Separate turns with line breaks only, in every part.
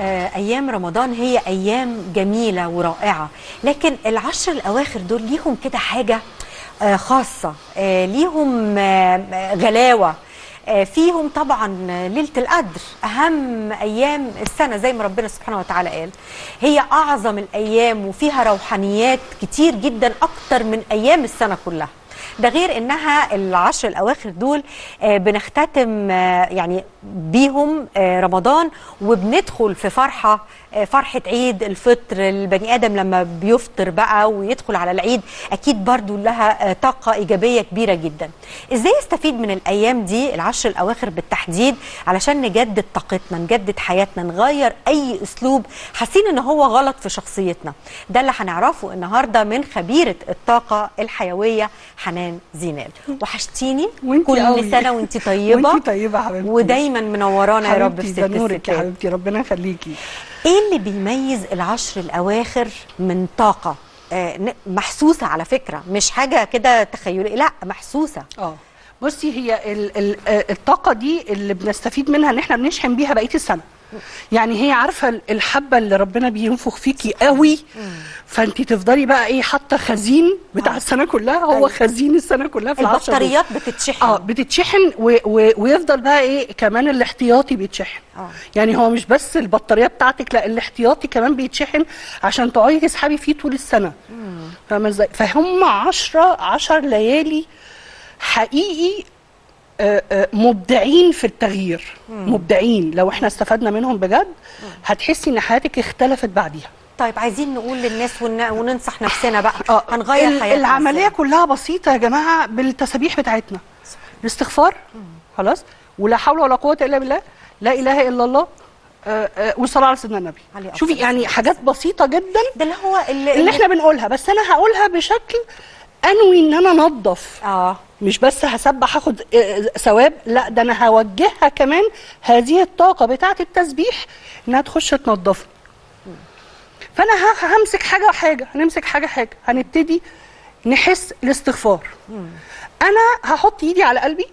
آه، أيام رمضان هي أيام جميلة ورائعة. لكن العشر الأواخر دول ليهم كده حاجة آه، خاصة آه، ليهم غلاوة. فيهم طبعا ليلة القدر أهم أيام السنة زي ما ربنا سبحانه وتعالى قال. هي أعظم الأيام وفيها روحانيات كتير جدا أكتر من أيام السنة كلها. ده غير إنها العشر الأواخر دول آه، بنختتم آه، يعني بيهم آه، رمضان وبندخل في فرحة فرحة عيد الفطر البني آدم لما بيفطر بقى ويدخل على العيد أكيد برضو لها آه، طاقة إيجابية كبيرة جدا. إزاي استفيد من الأيام دي العشر الأواخر بالتحديد علشان نجدد طاقتنا نجدد حياتنا نغير أي أسلوب حاسين إن هو غلط في شخصيتنا؟ ده اللي هنعرفه النهارده من خبيرة الطاقة الحيوية حنان زينال. وحشتيني كل
قوي.
سنة وانت طيبة.
وانتي طيبة حبيبتي.
ودايما منورانا يا رب في الستات.
حبيبتي. ربنا يخليكي.
إيه اللي بيميز العشر الأواخر من طاقة؟ آه محسوسة على فكرة مش حاجة كده تخيليه لا محسوسة.
آه. بصي هي آه، الطاقة دي اللي بنستفيد منها إن إحنا بنشحن بيها بقية السنة. يعني هي عارفة ال- الحبة اللي ربنا بينفخ فيكي قوي. فانت تفضلي بقى إيه حاطة خزين بتاع السنة كلها. هو
أيوة.
خزين السنة كلها في العشرة.
البطاريات بتتشحن.
آه بتتشحن و و ويفضل بقى إيه كمان الاحتياطي بيتشحن.
آه.
يعني هو مش بس البطاريه بتاعتك لا الاحتياطي كمان بيتشحن عشان تقعدي تسحبي فيه طول السنة. فاهمة إزاي؟ فهم 10 10 ليالي حقيقي آه، آه، مبدعين في التغيير. مبدعين. لو إحنا استفدنا منهم بجد هتحسي ان حياتك اختلفت بعديها.
طيب عايزين نقول للناس ون... وننصح نفسنا بقى.
آه
هنغير حياتنا
العملية
إزاي؟
كلها بسيطة يا جماعة بالتسابيح بتاعتنا. الاستغفار خلاص. ولا حول ولا قوة إلا بالله. لا إله إلا الله. آه، آه، والصلاه على سيدنا النبي. شوفي يعني حاجات بسيطة جدا.
ده اللي هو اللي,
اللي إحنا بنقولها. بس أنا هقولها بشكل أنوي إن أنا انظف
آه.
مش بس هسبح هاخد آه، ثواب لا ده أنا هوجهها كمان هذه الطاقة بتاعة التسبيح إنها تخش تنظفني. فأنا همسك حاجة حاجة هنمسك حاجة حاجة هنبتدي نحس الاستغفار. أنا هحط إيدي على قلبي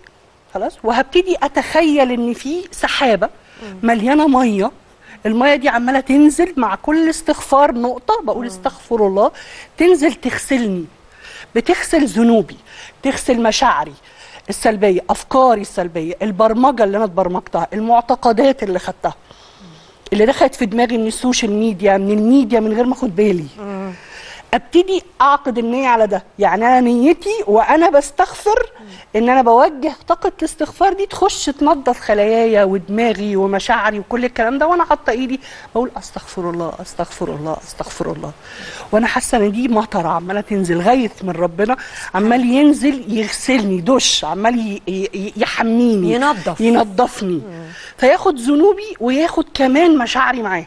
خلاص وهبتدي أتخيل إن في سحابة مليانة مية. المية دي عمالة تنزل مع كل استغفار نقطة بقول استغفر الله تنزل تغسلني. بتغسل ذنوبي تغسل مشاعري السلبية أفكاري السلبية البرمجة اللي أنا اتبرمجتها المعتقدات اللي خدتها اللي دخلت في دماغي من ال social media من الميديا من غير ما أخد بالي. أبتدي أعقد النية على ده. يعني أنا نيتي وأنا بستغفر إن أنا بوجه طاقة الاستغفار دي تخش تنظف خلاياي ودماغي ومشاعري وكل الكلام ده وأنا حاطة إيدي بقول أستغفر الله أستغفر الله أستغفر الله. وأنا حاسة إن دي مطرة عمالة تنزل غيث من ربنا عمال ينزل يغسلني دش عمال يحميني
ينظف.
ينظفني فياخد ذنوبي وياخد كمان مشاعري معاه.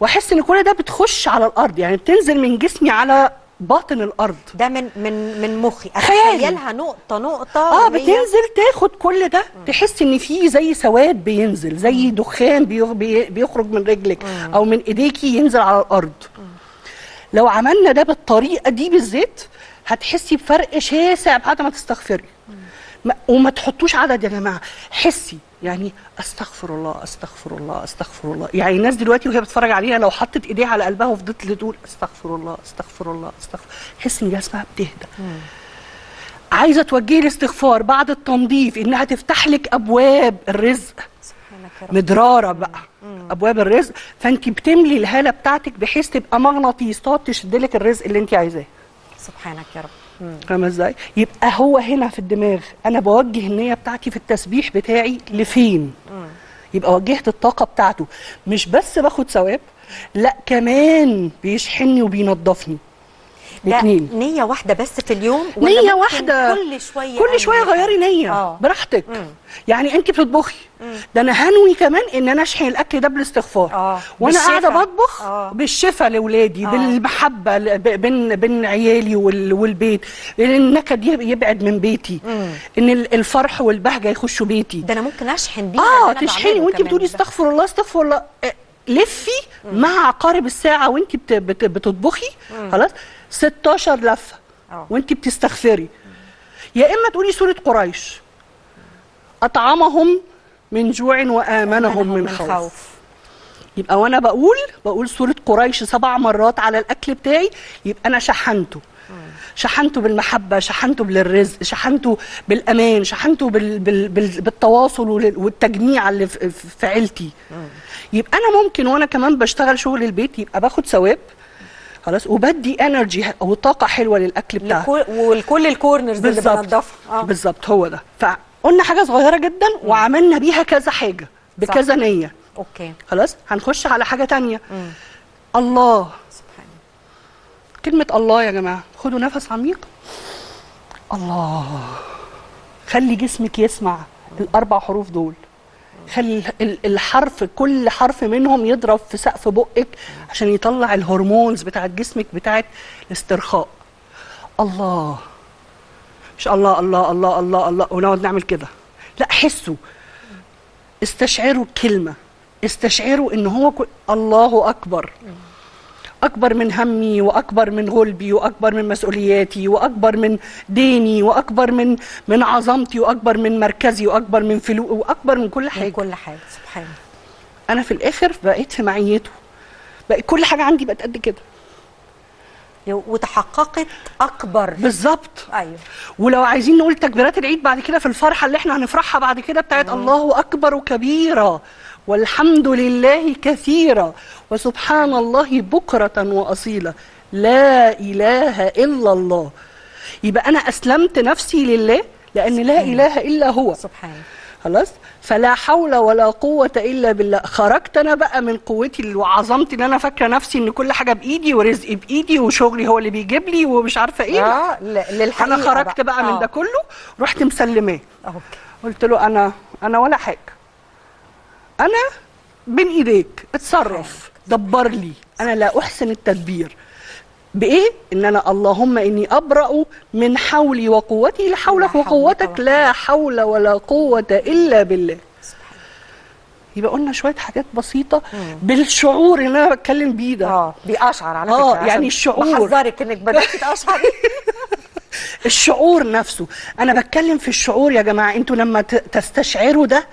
وأحس إن كل ده بتخش على الأرض. يعني بتنزل من جسمي على باطن الأرض.
ده من من من مخي. اتخيلها نقطه
نقطة
آه
بتنزل تاخد كل ده. تحس إن في زي سواد بينزل زي دخان بيخ- بي- بيخرج من رجلك أو من ايديكي ينزل على الأرض. لو عملنا ده بالطريقة دي بالذات هتحسي بفرق شاسع بعد ما تستغفري. ما- وما تحطوش عدد يا جماعة. حسي. يعني أستغفر الله أستغفر الله أستغفر الله. يعني الناس دلوقتي وهي بتتفرج علينا لو حطت إيديها على قلبها وفضلت تقول أستغفر الله أستغفر الله أستغفر تحس إن جسمها بتهدى. عايزة توجهي الاستغفار بعد التنظيف إنها تفتح لك أبواب الرزق. مدرارة بقى. أبواب الرزق. فانت بتملي الهالة بتاعتك بحيث تبقى مغناطيس تقعد تشد لك الرزق اللي انت عايزاه.
سبحانك يا رب. مم.
فاهمة إزاي؟ يبقى هو هنا في الدماغ. أنا بوجه النية بتاعتي في التسبيح بتاعي لفين؟ يبقى وجهت الطاقة بتاعته. مش بس باخد ثواب لا كمان بيشحنني وبينظفني.
ده
الاثنين
نية واحدة بس في اليوم ولا
نية
ممكن
واحدة.
كل شوية
كل شوية
أعمل
غيري نية.
آه.
براحتك.
مم.
يعني انت بتطبخي. ده أنا هنوي كمان إن أنا أشحن الأكل ده بالاستغفار.
آه. وأنا.
قاعدة بطبخ
آه.
بالشفا لأولادي
آه.
بالمحبة بين بين عيالي وال- والبيت. النكد يب- يبعد من بيتي.
مم.
إن ال- الفرح والبهجة يخشوا بيتي.
ده أنا ممكن أشحن بيها آه
تشحني. وانت بتقولي. استغفر الله استغفر الله. آه، لفي مع عقارب الساعة وانت بت- بت- بتطبخي. خلاص؟ 16 لفة.
آه.
وانت بتستغفري. يا إما تقولي سورة قريش. أطعمهم من جوع وآمنهم من خوف. يبقى وأنا بقول بقول سورة قريش سبع مرات على الأكل بتاعي يبقى أنا شحنته. شحنته بالمحبة شحنته بالرزق شحنته بالأمان شحنته بال بال بال بالتواصل وال- والتجميع اللي في, في عيلتي. يبقى أنا ممكن وأنا كمان بشتغل شغل البيت يبقى باخد ثواب. خلاص وبدي energy أو طاقه حلوة للأكل بتاعي
لكل ولكل ال corners
اللي
بنضفها آه.
بالظبط هو ده. فقلنا حاجة صغيرة جدا وعملنا بيها كذا حاجة بكذا نية.
okay.
خلاص؟ هنخش على حاجة تانية. الله.
سبحان
كلمة الله يا جماعة. خدوا نفس عميق. الله. خلي جسمك يسمع الأربع حروف دول. خلي ال- الحرف كل حرف منهم يضرب في سقف بقك عشان يطلع الهرمونز بتاعت جسمك بتاعت الاسترخاء. الله. مش الله الله الله الله الله ونقعد نعمل كده. لا حسوا. استشعروا الكلمة. استشعروا إن هو. الله أكبر. أكبر من همي وأكبر من غلبي وأكبر من مسؤولياتي وأكبر من ديني وأكبر من من عظمتي وأكبر من مركزي وأكبر من فلو وأكبر من كل
من
حاجة
كل حاجة سبحان
أنا في الآخر بقيت في معيته. بقى كل حاجة عندي بقت قد كده.
وتحققت أكبر.
بالظبط.
أيوه.
ولو عايزين نقول تكبيرات العيد بعد كده في الفرحة اللي إحنا هنفرحها بعد كده بتاعت الله أكبر كبيرا والحمد لله كثيرا وسبحان الله بكرة وأصيلا. لا إله إلا الله. يبقى أنا أسلمت نفسي لله لأن لا إله إلا هو.
سبحان
خلاص؟ فلا حول ولا قوة إلا بالله. خرجت أنا بقى من قوتي وعظمتي اللي أنا فاكرة نفسي إن كل حاجة بإيدي ورزقي بإيدي وشغلي هو اللي بيجيب لي ومش عارفة إيه.
آه ل- للحقيقة
أنا خرجت بقى, من
آه.
ده كله رحت مسلماه. قلت له أنا أنا ولا حاجة. أنا بين إيديك اتصرف دبر لي. أنا لا أحسن التدبير. بإيه؟ إن أنا اللهم إني أبرأ من حولي وقوتي لحولك
حول
وقوتك. لا حول ولا قوة إلا بالله. يبقى قلنا شوية حاجات بسيطة بالشعور اللي أنا بتكلم بيه ده.
آه بيقشعر على فكرة عشان
يعني الشعور.
بحذرك إنك بدأت تقشعري
الشعور نفسه. أنا بتكلم في الشعور يا جماعة. أنتوا لما تستشعروا ده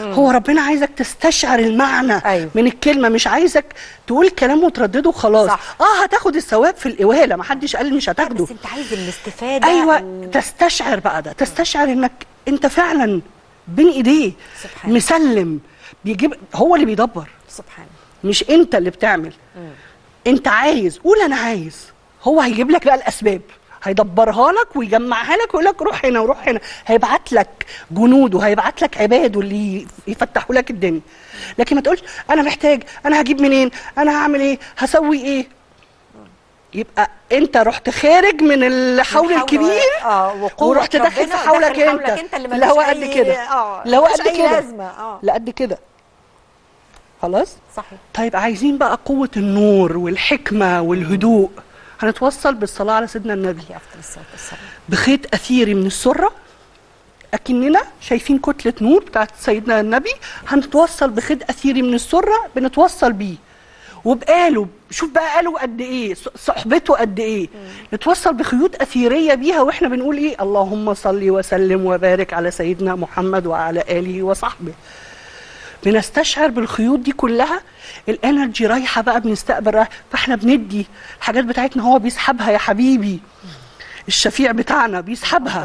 هو ربنا عايزك تستشعر المعنى
أيوة.
من الكلمة مش عايزك تقول كلام وتردده وخلاص.
صح.
آه هتاخد الثواب في القواله ما حدش قال مش هتاخده.
بس أنت عايز الاستفادة
أيوه
إن-
تستشعر بقى ده تستشعر إنك أنت فعلا بين إيديه
سبحان.
مسلم بيجيب هو اللي بيدبر.
سبحان
مش أنت اللي بتعمل. أنت عايز قول أنا عايز. هو هيجيب لك بقى الأسباب. هيدبرها لك ويجمعها لك ويقول لك روح هنا وروح هنا. هيبعت لك جنوده هيبعت لك عباده اللي يفتحوا لك الدنيا. لكن ما تقولش أنا محتاج أنا هجيب منين؟ أنا هعمل إيه؟ هسوي إيه؟ يبقى أنت رحت خارج من الحول الكبير
آه
ورحت داخل في حولك
أنت. اللي
هو قد كده. اللي هو
ملوش
قد كده.
آه.
لا قد كده. خلاص؟
صحيح.
طيب عايزين بقى قوة النور والحكمة والهدوء. هنتوصل بالصلاة على سيدنا النبي. بخيط أثيري من السرة أكننا شايفين كتلة نور بتاعت سيدنا النبي. هنتوصل بخيط أثيري من السرة بنتوصل بيه. وبقاله شوف بقى قاله قد إيه صحبته قد إيه. نتوصل بخيوط أثيرية بيها وإحنا بنقول إيه؟ اللهم صل وسلم وبارك على سيدنا محمد وعلى آله وصحبه. بنستشعر بالخيوط دي كلها ال energy رايحة بقى بنستقبل رايح فإحنا بندي الحاجات بتاعتنا هو بيسحبها يا حبيبي. الشفيع بتاعنا بيسحبها.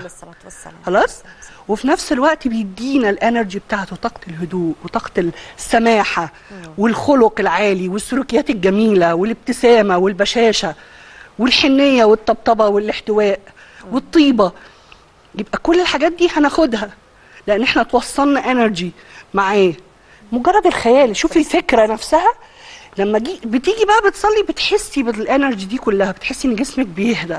خلاص؟ وفي نفس الوقت بيدينا ال energy بتاعته طاقة الهدوء وطاقة السماحة والخلق العالي والسلوكيات الجميلة والابتسامة والبشاشة والحنية والطبطبة والاحتواء والطيبة. يبقى كل الحاجات دي هناخدها لأن إحنا توصلنا energy معاه. مجرد الخيال. شوفي الفكرة نفسها. لما جي بتيجي بقى بتصلي بتحسي بال energy دي كلها بتحسي إن جسمك بيهدى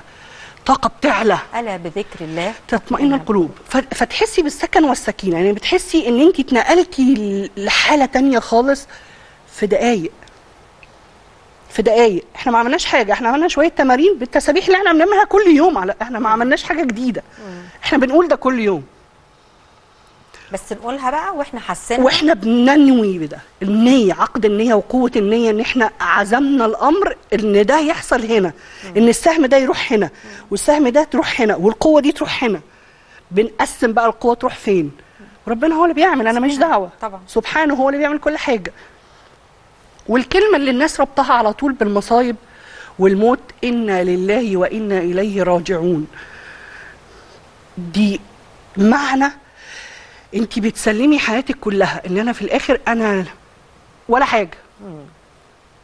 طاقة بتعلى.
ألا بذكر الله؟
تطمئن القلوب. ف- فتحسي بالسكن والسكينة. يعني بتحسي إن انت اتنقلتي لحالة تانية خالص في دقايق. في دقايق. إحنا ما عملناش حاجة. إحنا عملنا شوية تمارين بالتسابيح اللي إحنا بنعملها كل يوم. على إحنا ما عملناش حاجة جديدة. إحنا بنقول ده كل يوم.
بس نقولها بقى وإحنا حاسين
وإحنا بننوي بده النية عقد النية وقوة النية إن إحنا عزمنا الأمر إن ده يحصل هنا إن السهم ده يروح هنا والسهم ده تروح هنا والقوة دي تروح هنا. بنقسم بقى القوة تروح فين؟ ربنا هو اللي بيعمل أنا ماليش دعوة.
طبعا.
سبحانه هو اللي بيعمل كل حاجة. والكلمة اللي الناس ربطها على طول بالمصايب والموت إنا لله وإنا إليه راجعون. دي معنى انت بتسلمي حياتك كلها ان أنا في الآخر أنا ولا حاجة.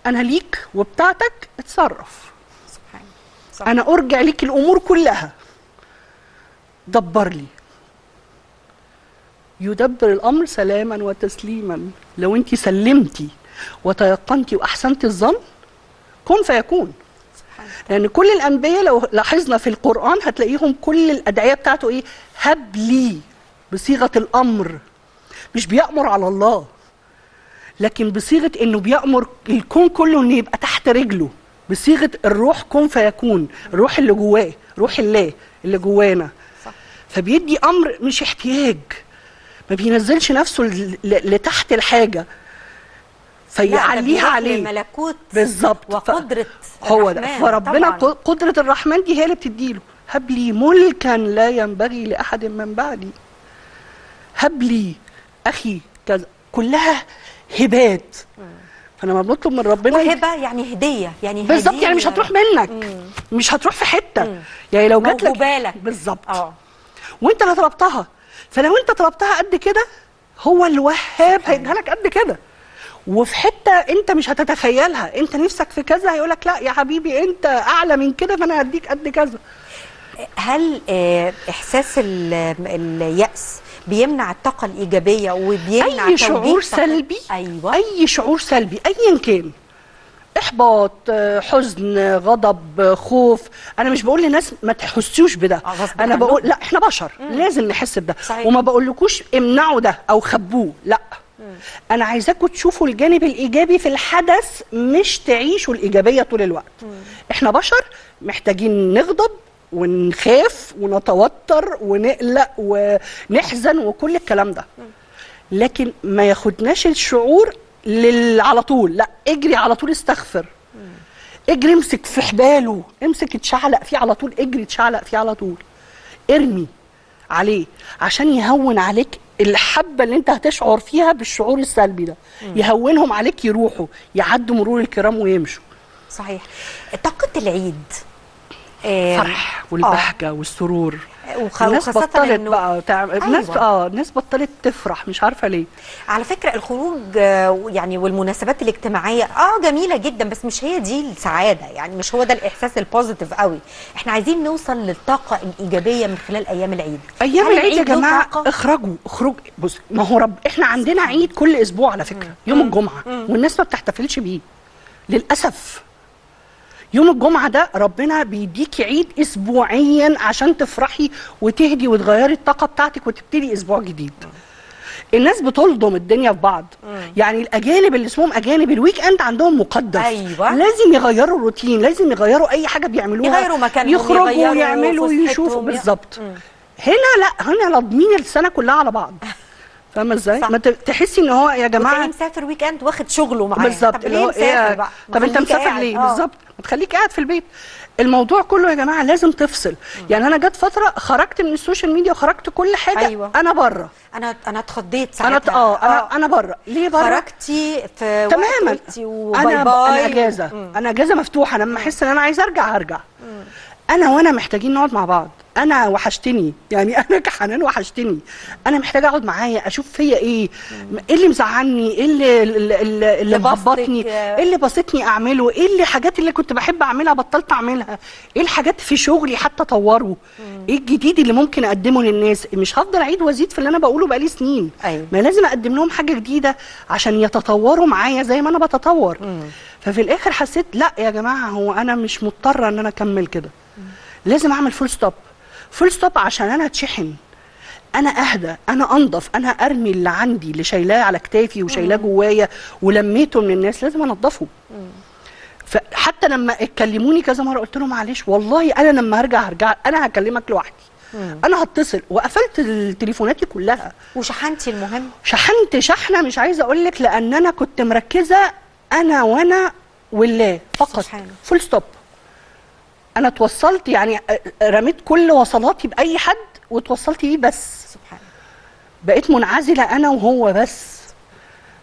أنا ليك وبتاعتك اتصرف.
سبحان صح.
أنا ارجع ليك الأمور كلها. دبر لي. يدبر الامر سلاما وتسليما. لو انت سلمتي وتيقنتي واحسنتي الظن كن فيكون. لأن كل الانبياء لو لاحظنا في القرآن هتلاقيهم كل الأدعية بتاعته إيه؟ هب لي. بصيغة الأمر مش بيأمر على الله لكن بصيغة إنه بيأمر الكون كله إنه يبقى تحت رجله بصيغة الروح كن فيكون الروح اللي جواه روح الله اللي جوانا.
صح.
فبيدي أمر مش احتياج ما بينزلش نفسه لتحت
الحاجة
فيعليها عليه.
لملكوت
بالظبط.
وقدرة
هو ده فربنا
طبعاً.
ق- قدرة الرحمن دي هي اللي بتديله. هب لي ملكا لا ينبغي لأحد من بعدي. هب لي أخي كذا كلها هبات. فلما بنطلب من ربنا
وهبة يعني هدية يعني
بالظبط يعني مش هتروح منك. مش هتروح في حتة. يعني لو جات لك. بالظبط.
آه.
وأنت اللي طلبتها. فلو أنت طلبتها قد كده هو الوهاب هيديها لك قد كده. وفي حتة أنت مش هتتخيلها. أنت نفسك في كذا هيقول لك لا يا حبيبي أنت أعلى من كده فأنا هديك قد كذا.
هل آه، إحساس ال- اليأس بيمنع الطاقة الإيجابية وبيمنع أي
شعور سلبي؟
أيوة.
أي شعور سلبي؟ ايا كان. إحباط آه، حزن غضب آه، خوف. أنا مش بقول للناس ما تحسوش بده.
آه، أنا.
بقول لا إحنا بشر. لازم نحس بده.
صحيح.
وما بقولكوش امنعوا ده أو خبوه. لا. أنا عايزاكم تشوفوا الجانب الإيجابي في الحدث مش تعيشوا الإيجابية طول الوقت. إحنا بشر محتاجين نغضب ونخاف ونتوتر ونقلق ونحزن وكل الكلام ده. لكن ما ياخدناش الشعور لل... على طول لا اجري على طول استغفر. اجري امسك في حباله امسك اتشعلق فيه على طول اجري اتشعلق فيه على طول. ارمي عليه عشان يهون عليك الحبة اللي انت هتشعر فيها بالشعور السلبي ده. يهونهم عليك يروحوا يعدوا مرور الكرام ويمشوا.
صحيح. طاقة العيد. آه،
فرح والبهجة والسرور.
وخ-
الناس بطلت
إنه-
بقى تعمل الناس
أيوة.
آه الناس بطلت تفرح مش عارفة ليه.
على فكرة الخروج آه، يعني والمناسبات الاجتماعية آه جميلة جدا بس مش هي دي السعادة يعني مش هو ده الإحساس البوزيتيف قوي. إحنا عايزين نوصل للطاقة الإيجابية من خلال أيام العيد. أيام
العيد يا جماعة؟
طاقة؟
اخرجوا اخرج. بص ما هو رب إحنا عندنا عيد كل أسبوع على فكرة يوم الجمعة والناس ما بتحتفلش بيه. للأسف. يوم الجمعة ده ربنا بيديكي عيد اسبوعيا عشان تفرحي وتهدي وتغيري الطاقة بتاعتك وتبتدي أسبوع جديد. الناس بتلضم الدنيا في بعض. يعني الأجانب اللي اسمهم أجانب ال weekend عندهم مقدس.
أيوة.
لازم يغيروا الروتين لازم يغيروا أي حاجة بيعملوها.
يغيروا مكانهم،
يخرجوا
يغيروا
ويعملوا ويشوفوا.
فسحتهم، ي-
بالظبط.
مم.
هنا لا هنا لاضمين السنة كلها على بعض. فاهمة
إزاي؟
ما تحسي ان هو يا جماعة
مسافر weekend واخد شغله معاه.
بالظبط
طب
اللي هو
مسافر
إيه
بقى؟
طب انت مسافر. ليه؟
آه.
بالظبط. ما تخليك قاعد في البيت. الموضوع كله يا جماعة لازم تفصل. يعني أنا جت فترة خرجت من ال social media وخرجت كل حاجة.
أيوة.
أنا بره
أنا أنا اتخضيت
أنا
ساعتها.
آه أنا أنا بره ليه بره
خرجتي في وقت
تماما.
و bye
أنا
bye.
أنا اجازه. أنا أجازة مفتوحة. لما أحس إن أنا عايزة أرجع هرجع. أنا وأنا محتاجين نقعد مع بعض. أنا وحشتني. يعني أنا كحنان وحشتني. أنا محتاجة أقعد معايا أشوف فيا إيه؟ إيه اللي مزعلني؟ إيه اللي اللي, اللي, مهبطني. إيه اللي بسطني أعمله؟ إيه اللي الحاجات اللي كنت بحب أعملها بطلت أعملها؟ إيه الحاجات في شغلي حتى اطوره إيه الجديد اللي ممكن أقدمه للناس؟ مش هفضل أعيد وأزيد في اللي أنا بقوله بقالي سنين.
أيوة.
ما لازم أقدم لهم حاجة جديدة عشان يتطوروا معايا زي ما أنا بتطور. ففي الآخر حسيت لأ يا جماعة هو أنا مش مضطرة إن أنا أكمل كده. لازم اعمل full stop full stop عشان أنا اتشحن. أنا اهدى أنا انضف أنا ارمي اللي عندي اللي شايلاه على كتافي وشايلاه جوايا ولميته من الناس لازم انضفه. فحتى لما اتكلموني كذا مرة قلت لهم معلش والله أنا لما هرجع هرجع أنا هكلمك لوحدي. أنا هتصل. وقفلت تليفوناتي كلها.
وشحنتي المهم؟
شحنت شحنة مش عايزة أقول لك لأن أنا كنت مركزة أنا وأنا والله فقط. full stop أنا اتوصلت يعني رميت كل وصلاتي بأي حد واتوصلت بيه بس
سبحان
بقيت منعزلة أنا وهو بس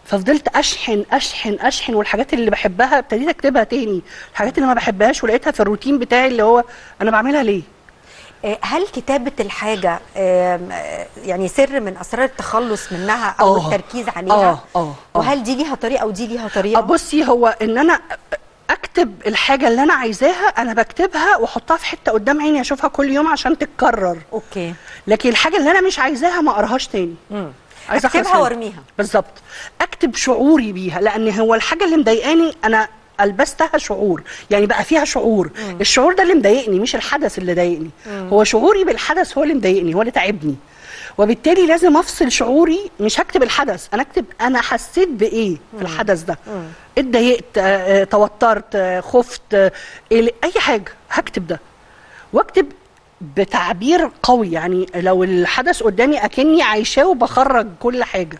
ففضلت أشحن أشحن أشحن والحاجات اللي بحبها ابتديت أكتبها تاني الحاجات اللي ما بحبهاش ولقيتها في الروتين بتاعي اللي هو أنا بعملها ليه
آه، هل كتابة الحاجة آه، يعني سر من أسرار التخلص منها أو
آه.
التركيز عليها؟
آه، آه، آه.
وهل دي ليها طريقة ودي ليها طريقة؟
بصي هو إن أنا اكتب الحاجة اللي أنا عايزاها أنا بكتبها واحطها في حتة قدام عيني اشوفها كل يوم عشان تتكرر.
أوكي.
لكن الحاجة اللي أنا مش عايزاها ما اقراهاش تاني.
مم.
عايزة أخلص
أكتبها
منها.
وارميها.
بالظبط. اكتب شعوري بيها لأن هو الحاجة اللي مضايقاني أنا البستها شعور. يعني بقى فيها شعور. مم. الشعور ده اللي مضايقني مش الحدث اللي ضايقني. هو شعوري بالحدث هو اللي مضايقني هو اللي تعبني. وبالتالي لازم افصل شعوري مش هكتب الحدث أنا أكتب أنا حسيت بإيه في الحدث ده؟ اتضايقت آه، آه، توترت آه، خفت آه، أي حاجة هكتب ده. واكتب بتعبير قوي يعني لو الحدث قدامي أكني عايشاه وبخرج كل حاجة.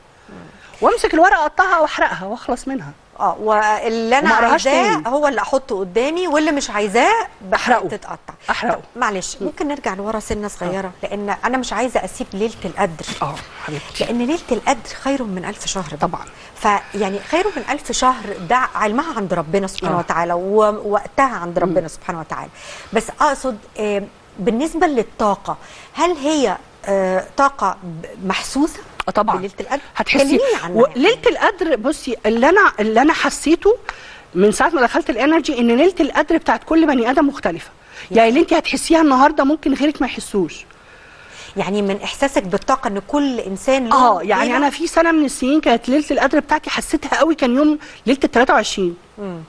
وامسك الورقة اقطعها وأحرقها وأخلص منها.
آه واللي
أنا
عايزاه. هو اللي أحطه قدامي واللي مش عايزاه
أحرقه.
تتقطع
أحرقه.
طب معلش ممكن نرجع لورا سنة صغيرة لأن أنا مش عايزة أسيب ليلة القدر
آه حبيبتي
لأن ليلة القدر خير من ألف شهر
طبعا.
فيعني خير من ألف شهر ده علمها عند ربنا سبحانه
آه.
وتعالى ووقتها عند ربنا سبحانه وتعالى بس أقصد آه، بالنسبة للطاقة هل هي آه، طاقة
محسوسة طبعا.
بليلة القدر.
هتحسي ليله القدر بصي اللي أنا اللي أنا حسيته من ساعة ما دخلت الإنرجي إن ليلة القدر بتاعت كل بني آدم مختلفة. يعني اللي انت هتحسيها النهارده ممكن غيرك ما يحسوش.
يعني من إحساسك بالطاقة إن كل إنسان
آه يعني
ليلة؟
أنا في سنة من السنين كانت ليلة القدر بتاعتي حسيتها قوي كان يوم ليلة ال 23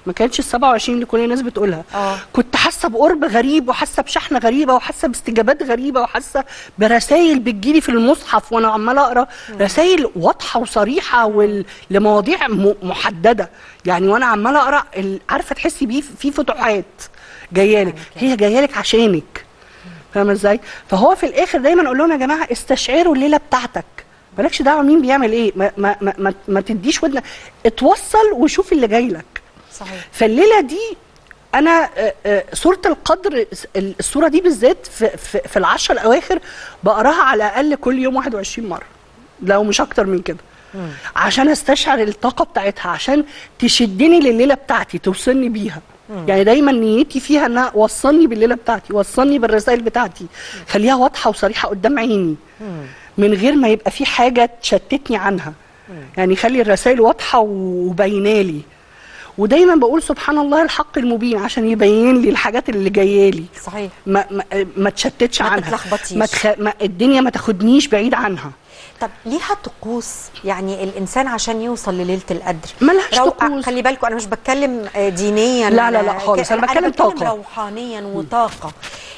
ما كانتش ال 27 اللي كل الناس بتقولها.
آه.
كنت حاسة بقرب غريب وحاسة بشحنه غريبة وحاسة باستجابات غريبة وحاسة برسائل بتجيلي في المصحف وأنا عمالة أقرأ. رسائل واضحة وصريحة وال- لمواضيع م- محددة. يعني وأنا عمالة أقرأ ال- عارفة تحسي بيه في فتوحات جاية لك هي جاية لك عشانك. فاهمة إزاي؟ فهو في الآخر دايما أقول لهم يا جماعة استشعروا الليلة بتاعتك. مالكش دعوة مين بيعمل إيه. ما, ما, ما, ما, ما تديش ودنك. اتوصل وشوف اللي جاي لك.
صحيح.
فالليلة دي أنا آه، آه، سوره القدر السوره دي بالذات في, في, في العشر الأواخر بقراها على الأقل كل يوم 21 مرة. لو مش أكتر من كده. عشان أستشعر الطاقة بتاعتها. عشان تشدني لليله بتاعتي توصلني بيها. يعني دايما نيتي فيها إنها وصلني بالليلة بتاعتي وصلني بالرسائل بتاعتي. خليها واضحة وصريحة قدام عيني. من غير ما يبقى في حاجة تشتتني عنها. يعني خلي الرسائل واضحة وباينالي ودايما بقول سبحان الله الحق المبين عشان يبين لي الحاجات اللي جاية لي.
صحيح.
ما ما, ما تشتتش
ما
عنها.
تتلخبطيش.
ما, تخ... ما الدنيا ما تاخدنيش بعيد عنها.
طب ليها طقوس؟ يعني الإنسان عشان يوصل لليلة القدر.
ملهاش طقوس.
خلي بالكم أنا مش بتكلم آه، دينيا
لا، لا، لا خالص، أنا بتكلم طاقة.
روحانيا وطاقة.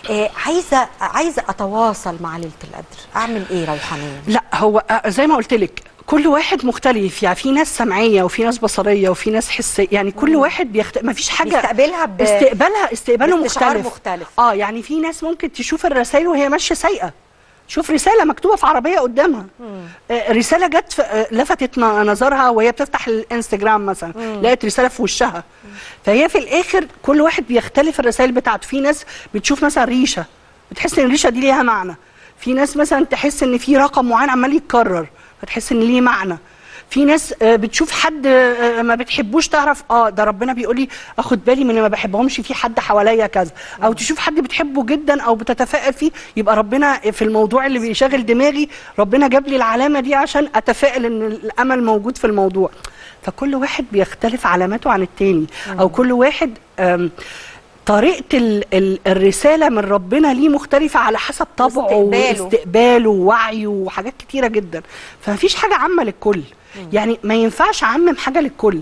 آه، عايزة عايزة أتواصل مع ليلة القدر. أعمل إيه روحانيا؟
لا هو آه، زي ما قلت لك كل واحد مختلف. يعني في ناس سمعية وفي ناس بصرية وفي ناس حسية. يعني كل واحد بيخت... ما فيش حاجة
بيستقبلها ب-
استقبالها استقباله مختلف.
مختلف.
آه يعني في ناس ممكن تشوف الرسائل وهي ماشية سايقة. شوف رسالة مكتوبة في عربية قدامها. آه رسالة جت آه لفتت نظرها وهي بتفتح الانستجرام مثلا. لقت رسالة في وشها. فهي في الآخر كل واحد بيختلف الرسائل بتاعته. في ناس بتشوف مثلا ريشة. بتحس إن الريشة دي ليها معنى. في ناس مثلا تحس إن في رقم معين عمال يتكرر. فتحس إن ليه معنى. في ناس آه، بتشوف حد آه، ما بتحبوش تعرف آه ده ربنا بيقول لي أخد بالي من اللي ما بحبهمش في حد حواليا كذا. أو تشوف حد بتحبه جدا أو بتتفائل فيه يبقى ربنا في الموضوع اللي بيشغل دماغي ربنا جاب لي العلامة دي عشان أتفائل إن الأمل موجود في الموضوع. فكل واحد بيختلف علاماته عن التاني. أو كل واحد طريقة ال ال الرسالة من ربنا ليه مختلفة على حسب طبعه.
واستقباله
ووعيه وحاجات كتيرة جدا. فمفيش حاجة عامة للكل. يعني ما ينفعش اعمم حاجة للكل.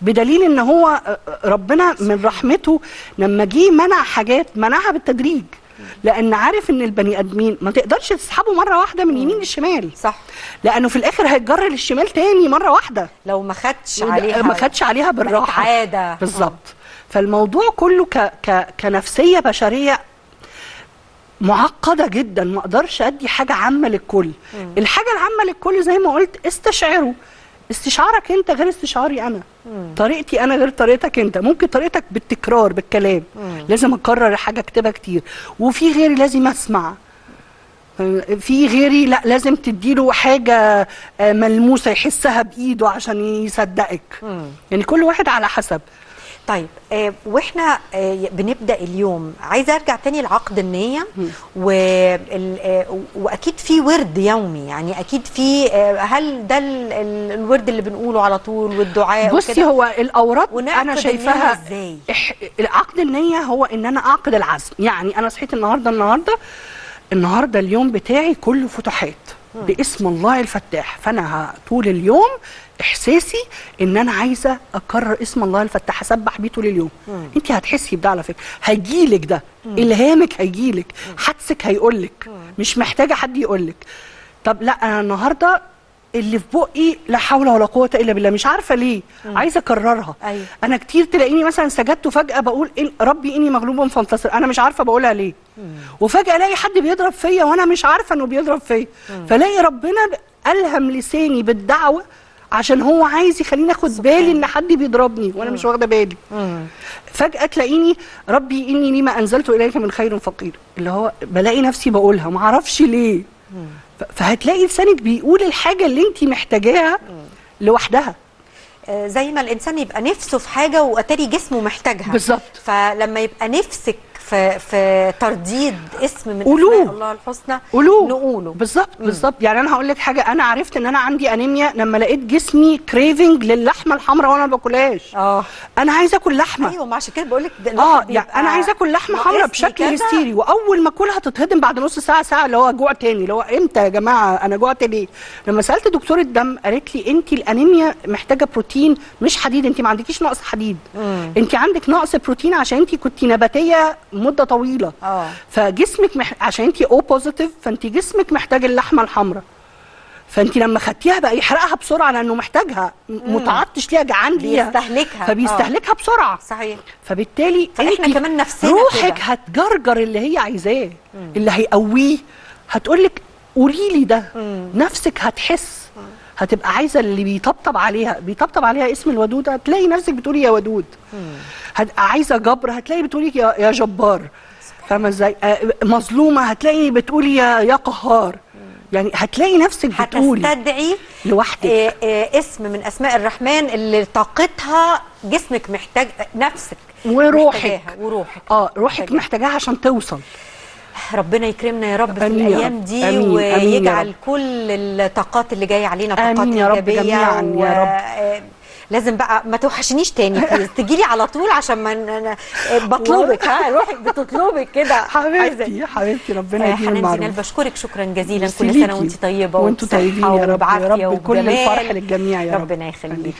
بدليل ان هو آه، ربنا من رحمته لما جه منع حاجات منعها بالتدريج. لأن عارف ان البني ادمين ما تقدرش تسحبه مرة واحدة من يمين للشمال.
صح.
لأنه في الآخر هيتجر للشمال تاني مرة واحدة.
لو ما خدش عليها
ما خدش عليها
بالراحة. عاده
بالظبط. فالموضوع كله ك ك كنفسية بشرية معقدة جدا ما أقدرش أدي حاجة عامة للكل. الحاجة العامة للكل زي ما قلت استشعره. استشعارك أنت غير استشعاري أنا. طريقتي أنا غير طريقتك أنت. ممكن طريقتك بالتكرار بالكلام. لازم أكرر حاجة أكتبها كتير. وفي غيري لازم أسمع. في غيري لا لازم تديله حاجة آه، ملموسة يحسها بإيده عشان يصدقك. يعني كل واحد على حسب.
طيب آه وإحنا آه بنبدأ اليوم. عايزة أرجع تاني لعقد النية وال آه وأكيد في ورد يومي. يعني أكيد في آه هل ده ال- ال- الورد اللي بنقوله على طول والدعاء
بصي
وكده؟
هو الاوراد
ونعقد أنا
شايفاها
إزاي؟
إح... عقد النية هو إن أنا أعقد العزم. يعني أنا صحيت النهارده النهارده النهارده اليوم بتاعي كله فتوحات باسم الله الفتاح. فأنا طول اليوم إحساسي إن أنا عايزة أكرر اسم الله الفتاح اسبح بيه طول اليوم. انت هتحسي بده على فكرة. هيجيلك ده. إلهامك هيجيلك. حدسك هيقولك. مش محتاجة حد يقولك. طب لا أنا النهارده اللي في بقي لا حول ولا قوة إلا بالله. مش عارفة ليه. عايزة أكررها.
أيوة.
أنا كتير تلاقيني مثلا سجدت وفجأة بقول إن ربي إني مغلوب فانتصر أنا مش عارفة بقولها ليه. وفجأة ألاقي حد بيضرب فيا وأنا مش عارفة إنه بيضرب فيا. فلاقي ربنا ألهم لساني بالدعوة عشان هو عايز يخليني آخد بالي إن حد بيضربني وأنا مش واخدة بالي. فجأة تلاقيني ربي إني لما أنزلت إليك من خير فقير. اللي هو بلاقي نفسي بقولها ما أعرفش ليه. فهتلاقي لسانك بيقول الحاجة اللي انت محتاجاها لوحدها.
آه، زي ما الإنسان يبقى نفسه في حاجة وأتاري جسمه محتاجها.
بالظبط.
فلما يبقى نفسك في في ترديد اسم من
قولوه.
أسماء الله الحسنى
قولوه.
نقوله.
بالظبط بالظبط. يعني أنا هقول لك حاجة أنا عرفت إن أنا عندي أنيميا لما لقيت جسمي craving للحمة الحمراء وأنا ما باكلهاش.
آه.
أنا عايزه آكل لحمة.
أيوه ما عشان كده بقول لك
آه يعني أنا عايزه آكل لحمة حمراء بشكل هستيري وأول ما أكلها تتهضم بعد نص ساعة ساعة اللي هو جوع تاني اللي هو إمتى يا جماعة؟ أنا جوعت ليه؟ لما سألت دكتور الدم قالت لي أنت الأنيميا محتاجة بروتين مش حديد أنت ما عندكيش نقص حديد. أنت عندك نقص بروتين عشان أنت كنت نباتية مدة طويلة.
آه.
فجسمك مح... عشان انت أو بوزيتيف فانت جسمك محتاج اللحمة الحمراء. فانت لما خدتيها بقى يحرقها بسرعة لأنه محتاجها. متعطش ليها جعان ليها.
بيستهلكها.
فبيستهلكها بسرعة.
صحيح.
فبالتالي انت
كمان نفسنا
روحك
كده.
هتجرجر اللي هي عايزاه اللي هيقويه. هتقول لك قولي لي ده نفسك هتحس هتبقى عايزة اللي بيطبطب عليها بيطبطب عليها اسم الودود هتلاقي نفسك بتقولي يا ودود. هتبقى عايزة جبر هتلاقي بتقولي يا يا جبار. فاهمة إزاي؟ آه، مظلومة هتلاقي بتقولي يا يا قهار. يعني هتلاقي نفسك بتقولي
هتستدعي
لوحدك.
آه، آه، اسم من أسماء الرحمن اللي طاقتها جسمك محتاج نفسك
وروحك.
وروحك
آه روحك.
محتاجاها
عشان توصل.
ربنا يكرمنا يا رب في
الأيام.
دي
يا
ويجعل
رب.
كل الطاقات اللي جاية علينا طاقات
آمين يا رب
إيجابية
جميعاً يا رب.
لازم بقى ما توحشنيش تاني بليز تجي لي على طول عشان ما بطلبك ها؟ روحك بتطلبك كده.
حبيبتي حبيبتي ربنا
آه، حنان
المعروف.
زينال بشكرك شكرا جزيلا. كل. سنة وانت طيبة
وانتوا
وبصحة
طيبين يا رب يا رب كل. الفرح للجميع يا رب.
ربنا يخليك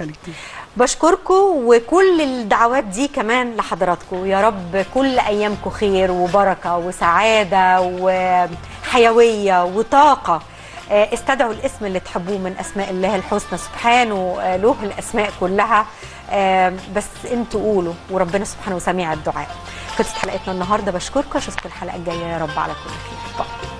بشكركم وكل الدعوات دي كمان لحضراتكم. يا رب كل أيامكم خير وبركة وسعادة وحيوية وطاقة. استدعوا الاسم اللي تحبوه من أسماء الله الحسنى. سبحانه آه، له الأسماء كلها. آه، بس أنتوا قولوا وربنا سبحانه سميع الدعاء. خلصت حلقتنا النهارده. بشكركم. أشوفكم الحلقة الجاية. يا رب على كل خير. باي.